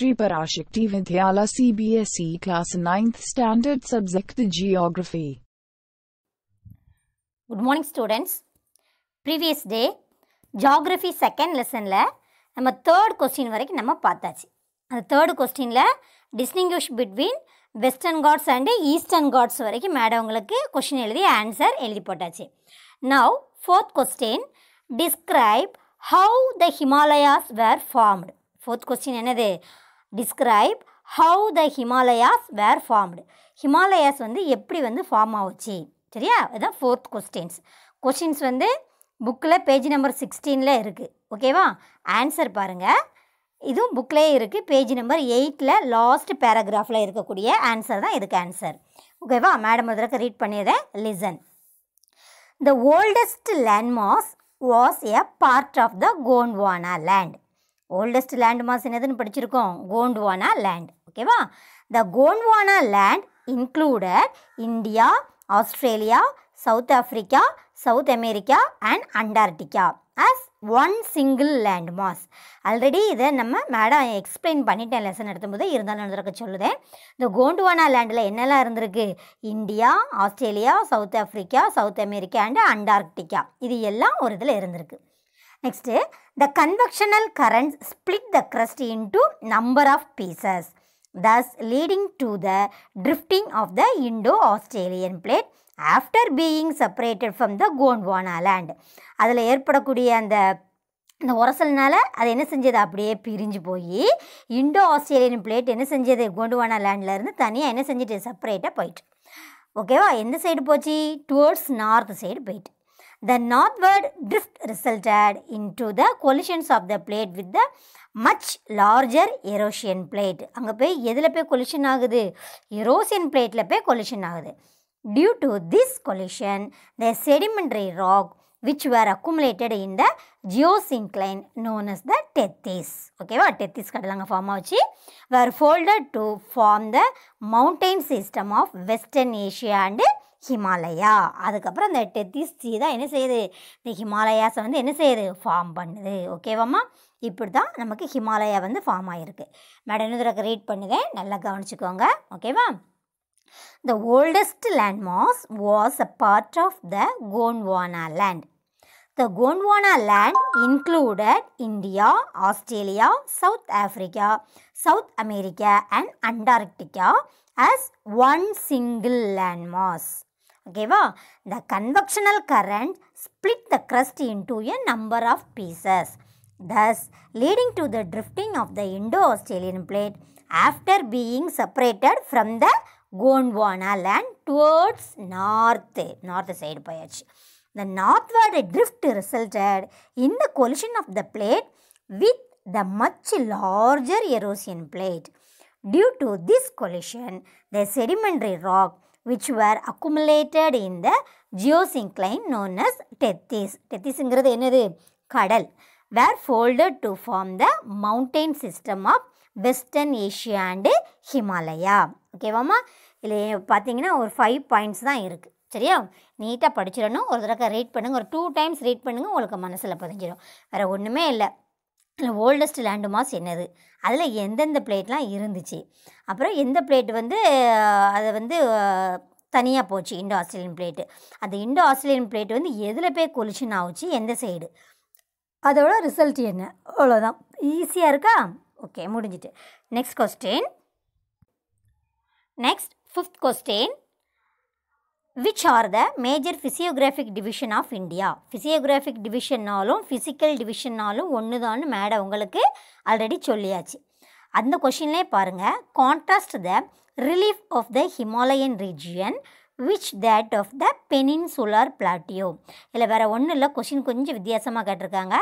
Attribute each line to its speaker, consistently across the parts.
Speaker 1: Shri Parashakti Vidyala CBSE Class 9th Standard Subject Geography.
Speaker 2: Good morning students previous day geography second லெசனில் நம்ம third question வரைக்கும் நம்ம பார்த்தாச்சு. அந்த தேர்ட் கொஸ்டினில் distinguish between western Ghats and eastern Ghats வரைக்கும் madam உங்களுக்கு கொஸ்டின் எழுதி ஆன்சர் எழுதி போட்டாச்சு. Now fourth question describe how the Himalayas were formed fourth question என்னது? Describe how the Himalayas were formed Himalayas வந்து எப்படி வந்து ஃபார்ம் ஆகுச்சு சரியா? இதுதான் ஃபோர்த் கொஸ்டின்ஸ் கொஸ்டின்ஸ் வந்து புக்கில் பேஜ் நம்பர் சிக்ஸ்டீனில் இருக்குது ஓகேவா ஆன்சர் பாருங்கள் இதுவும் புக்லேயே இருக்குது பேஜ் நம்பர் எயிட்டில் லாஸ்ட் பேராகிராஃபில் இருக்கக்கூடிய ஆன்சர் தான் இதுக்கு ஆன்சர் ஓகேவா மேடம் இதற்கு read பண்ணியதை listen the oldest landmarks was a part of the Gondwana land oldest land mass என்னதுன்னு படிச்சிருக்கோம். கோண்ட்வானா லேண்ட் ஓகேவா the Gondwana land included India Australia South Africa South America and Antarctica as one single land mass already இதை நம்ம madam explain பண்ணிட்டேன் lesson எடுத்தும்போது இருந்தாலும் நடந்திருக்க சொல்லுதேன். இந்த கோண்டுவானா லேண்டில் என்னெல்லாம் இருந்திருக்கு? India Australia south Africa south America and Antarctica இது எல்லாம் ஒரு இதில் இருந்திருக்கு. Next the convectional current split the crust into number of pieces thus leading to the drifting of the Indo-Australian plate after being separated from the Gondwana land. அதில் ஏற்படக்கூடிய அந்த இந்த உரசல்னால அது என்ன செஞ்சது? அப்படியே பிரிஞ்சு போய் இண்டோ ஆஸ்திரேலியன் பிளேட் என்ன செஞ்சது? கோண்டுவானா லேண்டில் இருந்து தனியாக என்ன செஞ்சுட்டு? செப்பரேட்டாக போயிட்டு. ஓகேவா எந்த சைடு போச்சு? டுவர்ட்ஸ் நார்த் சைடு போயிட்டு. The northward drift resulted into the collisions of the plate with the much larger Eurasian plate அங்கே போய் எதில் போய் கொலிஷன் ஆகுது எரோசியன் பிளேட்டில் போய் கொலிஷன் ஆகுது due to this collision the sedimentary rock which were accumulated in the geosyncline known as the Tethys ஓகேவா Tethys கடலாங்க ஃபார்மாக வச்சு were folded to form the mountain system of western Asia and Himalaya அதுக்கப்புறம் இந்த Tethys C தான் என்ன செய்யுது இந்த ஹிமாலயாஸை வந்து என்ன செய்யுது ஃபார்ம் பண்ணுது ஓகேவாம்மா இப்படி தான் நமக்கு ஹிமாலயா வந்து ஃபார்ம் ஆகிருக்கு மேடம் இன்னும் ரீட் பண்ணுதேன் நல்லா கவனிச்சுக்கோங்க ஓகேவா The oldest landmass was a part of the Gondwana land. The Gondwana land included India, Australia, South Africa, South America and Antarctica as one single landmass. Okay, the convectional current split the crust into a number of pieces, thus leading to the drifting of the Indo-Australian plate after being separated from the Gondwana land towards north, north side poyachi. The northward drift resulted in the collision of the plate with the much larger Eurasian plate. Due to this collision, the sedimentary rock which were accumulated in the geosyncline known as tethys. Tethysங்கிறது என்னது? கடல். Were folded to form the mountain system of western Asia and Himalaya ஓகேவாம்மா இதில் பார்த்தீங்கன்னா ஒரு five points தான் இருக்குது சரியா? நீட்டாக படிச்சிடணும். ஒரு தடவை ரீட் பண்ணுங்கள் ஒரு டூ டைம்ஸ் ரீட் பண்ணுங்கள் உங்களுக்கு மனசில் பதிஞ்சிடும் வேறு ஒன்றுமே இல்லை. ஓல்டஸ்ட் லேண்டு மாஸ் என்னது? அதில் எந்தெந்த பிளேட்லாம் இருந்துச்சு? அப்புறம் எந்த பிளேட் வந்து அதை வந்து தனியாக போச்சு? இண்டோ ஆஸ்திரேலியன் பிளேட்டு அந்த இண்டோ ஆஸ்திரேலியன் பிளேட் வந்து எதில் போய் கொலிஷன் ஆகுச்சு எந்த சைடு அதோட ரிசல்ட் என்ன? அவ்வளோதான் ஈஸியாக இருக்கா? ஓகே முடிஞ்சிட்டு. Next question next fifth question which are the major physiographic division of India physiographic டிவிஷன்னாலும் physical டிவிஷன்னாலும் ஒன்று தான் மேடம் உங்களுக்கு ஆல்ரெடி சொல்லியாச்சு. அந்த கொஷின்லே பாருங்கள் contrast the relief of the Himalayan region which that of the peninsular plateau இதில் வேறு ஒன்றும் இல்லை. கொஷின் கொஞ்சம் வித்தியாசமாக கேட்டிருக்காங்க.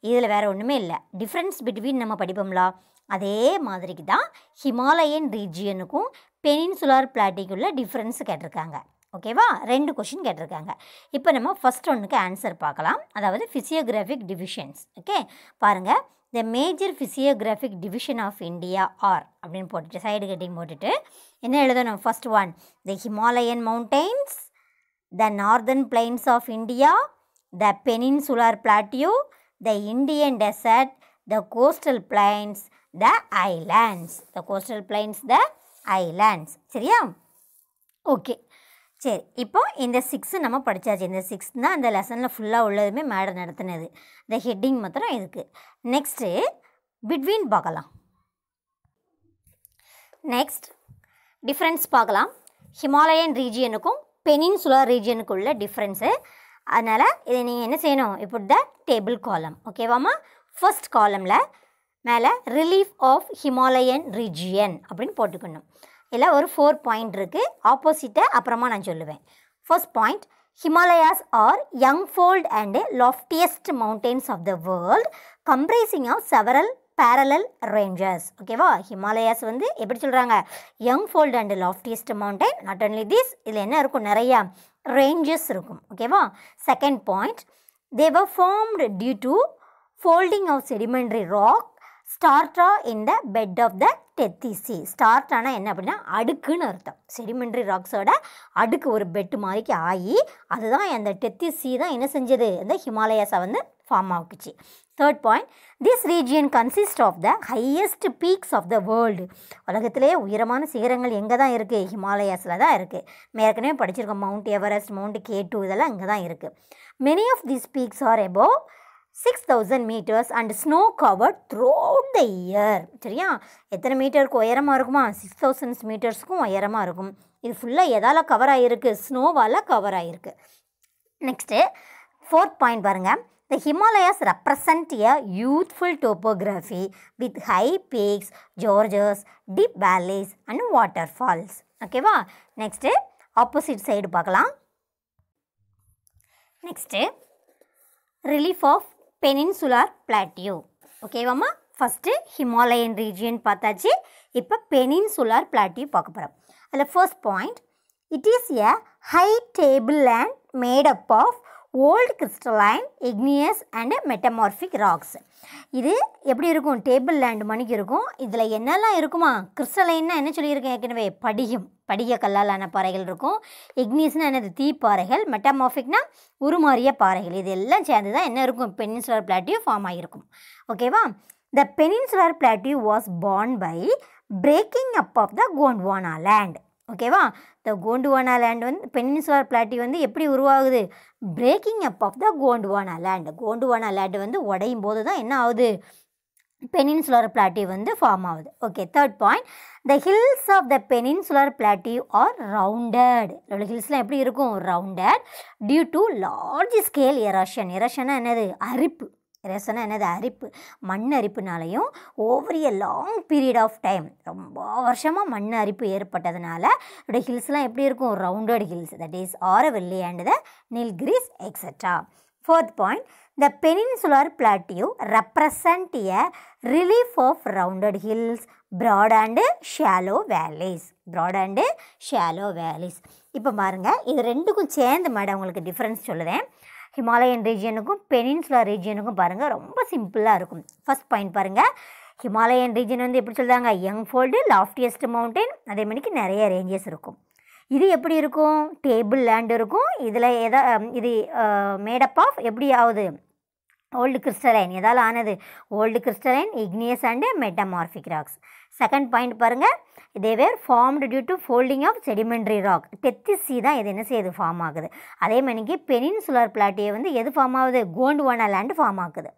Speaker 2: இதில் வேறு ஒன்றுமே இல்லை. டிஃப்ரென்ஸ் பிட்வீன் நம்ம படிப்போம்லா. அதே மாதிரிக்கு தான் ஹிமாலயன் ரீஜியனுக்கும் பெனின்சுலார் பிளாட்டிக்குள்ள டிஃப்ரென்ஸ் கேட்டிருக்காங்க. ஓகேவா? ரெண்டு கொஷின் கேட்டிருக்காங்க. இப்போ நம்ம ஃபஸ்ட் ஒன்றுக்கு ஆன்சர் பார்க்கலாம். அதாவது ஃபிசியோகிராஃபிக் டிவிஷன்ஸ் ஓகே பாருங்கள் the major physiographic division of India are அப்படின்னு போட்டுட்டு சைடு கட்டிங் போட்டுட்டு என்ன எழுதணும்? First one the Himalayan mountains the northern plains of India the peninsular plateau the Indian desert the coastal plains the islands the coastal plains the islands சரியா? Okay சரி இப்போ இந்த six நம்ம படித்தாச்சு இந்த சிக்ஸ் தான் அந்த லெசனில் ஃபுல்லாக உள்ளதுமே மேடம் நடத்தினது. இந்த ஹெட்டிங் மாத்திரம் இருக்குது நெக்ஸ்ட்டு பிட்வீன் பார்க்கலாம். நெக்ஸ்ட் டிஃப்ரென்ஸ் பார்க்கலாம். ஹிமாலயன் ரீஜியனுக்கும் பெனின்சுலா ரீஜியனுக்கும் உள்ள டிஃப்ரென்ஸு அதனால் இதை நீங்கள் என்ன செய்யணும்? இப்போ த டேபிள் காலம் ஓகேவாம்மா ஃபர்ஸ்ட் காலமில் மேலே ரிலீஃப் ஆஃப் ஹிமாலயன் ரீஜியன் அப்படின்னு போட்டுக்கணும். இதில் ஒரு ஃபோர் பாயிண்ட் இருக்குது ஆப்போசிட்டை அப்புறமா நான் சொல்லுவேன். First point Himalayas are young fold and loftiest mountains of the world comprising of several parallel ranges ஓகேவா ஹிமாலயாஸ் வந்து எப்படி சொல்கிறாங்க young fold and loftiest mountain not only this இதில் என்ன இருக்கும்? நிறையா ரேஞ்சஸ் இருக்கும். ஓகேவா second point they were formed due to folding of sedimentary rock strata in the bed of the Tethys start ஆனால் என்ன அப்படின்னா அடுக்குன்னு அர்த்தம். செடிமெண்ட்ரி ராக்ஸோட அடுக்கு ஒரு பெட்டு மாதிரிக்கு ஆகி அதுதான் அந்த டெத்திசி தான் என்ன செஞ்சது? இந்த ஹிமாலயாஸை வந்து form ஆக்குச்சு. Third point this region consist of the highest peaks of the world உலகத்திலேயே உயரமான சிகரங்கள் எங்கே தான் இருக்குது ஹிமாலயாஸில் தான் இருக்குது ஏற்கனவே படிச்சிருக்கோம். Mount Everest Mount K two இதெல்லாம் இங்கே தான் இருக்குது many of these peaks are above six thousand metres and snow covered through the year சரியா? எத்தனை மீட்டருக்கு உயரமாக இருக்குமா? சிக்ஸ் தௌசண்ட் மீட்டர்ஸ்க்கும் உயரமாக இருக்கும். இது ஃபுல்லாக எதால் கவர் ஆகிருக்கு ஸ்னோவால் கவர் ஆகிருக்கு நெக்ஸ்ட்டு ஃபோர்த் பாயிண்ட் பாருங்கள் the Himalayas represent a youthful topography with high peaks gorges deep valleys and waterfalls ஓகேவா நெக்ஸ்ட்டு ஆப்போசிட் சைடு பார்க்கலாம். Next relief of peninsular plateau. ஓகேவாம்மா first Himalayan region பார்த்தாச்சு. இப்போ பெனின்சுலார் பிளாட்டியூ பார்க்க போகிறோம் அதில் first point it is a high table land made up of old crystalline igneous and metamorphic rocks இது எப்படி இருக்கும்? டேபிள் லேண்ட் மணிக்கு இருக்கும். இதில் என்னெல்லாம் இருக்குமா? கிறிஸ்டலைன்னா என்ன சொல்லியிருக்கேன்? ஏற்கனவே படியும். படிக கல்லாலான பாறைகள் இருக்கும். இக்னியஸ்னால் என்னது? தீப்பாறைகள். மெட்டமார்பிக்னா உருமாறிய பாறைகள். இது எல்லாம் சேர்ந்து தான் என்ன இருக்கும்? பெனின்சுலர் பிளாட்டியூ ஃபார்ம் ஆகிருக்கும் ஓகேவா the peninsular plateau was born by breaking up of the Gondwana land ஓகேவா? த கோண்டுவானா லேண்ட் வந்து பெனின்சுலர் பிளாட்டி வந்து எப்படி உருவாகுது? Breaking up of the Gondwana land Gondwana land வந்து உடையும் போது தான் என்ன ஆகுது? பெனின்சுலர் பிளாட்டி வந்து ஃபார்ம் ஆகுது. Okay third point the hills of the peninsular plateau are rounded இதோட ஹில்ஸ்லாம் எப்படி இருக்கும்? Rounded due to large scale erosion எரஷன்னா என்னது? அரிப்பு. ரேசனா என்னது? அரிப்பு. மண் அரிப்புனாலையும் over a long period of time ரொம்ப வருஷமாக மண் அரிப்பு ஏற்பட்டதுனால இதோட ஹில்ஸ்லாம் எப்படி இருக்கும்? Rounded hills that is Aravalli and the Nilgiris etcetera fourth point the peninsular plateau represent a relief of rounded hills broad and shallow valleys broad and shallow valleys இப்போ பாருங்கள் இது ரெண்டுக்கும் சேர்ந்து மேடம் உங்களுக்கு டிஃப்ரென்ஸ் சொல்லுதேன். ஹிமாலயன் ரீஜியனுக்கும் peninsula ரீஜியனுக்கும் பாருங்கள் ரொம்ப சிம்பிளாக இருக்கும். ஃபஸ்ட் பாயிண்ட் பாருங்கள் ஹிமாலயன் ரீஜன் வந்து எப்படி சொல்கிறாங்க யங் ஃபோல்டு லாஃப்டியஸ்ட் மவுண்டைன் அதே மாதிரிக்கு நிறைய ரேஞ்சஸ் இருக்கும். இது எப்படி இருக்கும்? டேபிள் லேண்ட் இருக்கும். இதில் எதா இது மேடப் ஆஃப் எப்படி ஆகுது ஓல்டு கிறிஸ்டலைன் எதால் ஆனது old crystalline igneous and metamorphic rocks second point பாருங்கள் இதே were formed due to folding of sedimentary rock Tethys தான் இது என்ன செய்யுது? ஃபார்ம் ஆகுது. அதே மாதிரிக்கு பெனின்சுலர் பிளாட்டியை வந்து எது ஃபார்ம் ஆகுது? கோண்டுவானா லேண்டு ஃபார்ம் ஆகுது.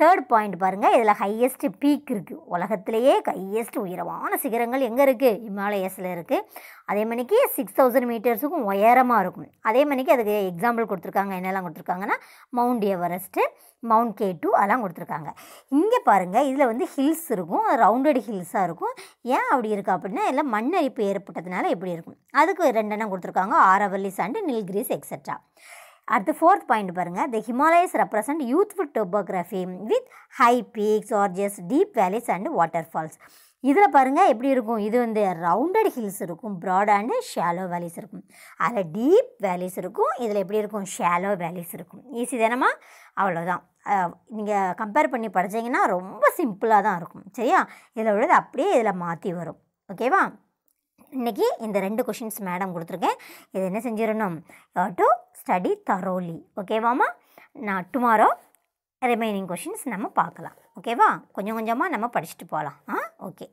Speaker 2: தேர்ட் பாயிண்ட் பாருங்கள் இதில் ஹையஸ்ட் பீக் இருக்குது உலகத்திலேயே ஹையஸ்ட் உயரமான சிகரங்கள் எங்கே இருக்குது இமாலயஸில் இருக்குது அதே மணிக்கு சிக்ஸ் தௌசண்ட் மீட்டர்ஸுக்கும் உயரமாக இருக்கும். அதே மணிக்கு அதுக்கு எக்ஸாம்பிள் கொடுத்துருக்காங்க. என்னெல்லாம் கொடுத்துருக்காங்கன்னா Mount Everest Mount K two அதெல்லாம் கொடுத்துருக்காங்க. இங்கே பாருங்கள் இதில் வந்து ஹில்ஸ் இருக்கும். ரவுண்டட் ஹில்ஸாக இருக்கும். ஏன் அப்படி இருக்குது அப்படின்னா எல்லாம் மண் அரிப்பு ஏற்பட்டதுனால எப்படி இருக்கும்? அதுக்கு ரெண்டெண்ணம் கொடுத்துருக்காங்க. ஆரவல்லி அண்டு நில்கிரிஸ் எக்ஸெட்ரா அடுத்து ஃபோர்த் பாயிண்ட் பாருங்கள் the Himalayas represent youthful topography with high peaks gorges deep valleys and water falls இதில் பாருங்கள் எப்படி இருக்கும்? இது வந்து ரவுண்டட் ஹில்ஸ் இருக்கும் ப்ராட் அண்டு ஷாலோ வேலிஸ் இருக்கும். அதில் டீப் வேலிஸ் இருக்கும் இதில் எப்படி இருக்கும்? ஷாலோ வேலிஸ் இருக்கும். ஈஸி தானம்மா? அவ்வளோதான் நீங்கள் கம்பேர் பண்ணி படித்தீங்கன்னா ரொம்ப சிம்பிளாக தான் இருக்கும். சரியா? இதில் உள்ளது அப்படியே இதில் மாற்றி வரும். ஓகேவா இன்றைக்கி இந்த ரெண்டு கொஷின்ஸ் மேடம் கொடுத்துருக்கேன். இது என்ன செஞ்சிடணும்? டு ஸ்டடி தரோலி ஓகேவாம்மா நான் டுமாரோ ரிமைனிங் கொஷின்ஸ் நம்ம பார்க்கலாம். ஓகேவா கொஞ்சம் கொஞ்சமாக நம்ம படிச்சுட்டு போகலாம். ஆ? ஓகே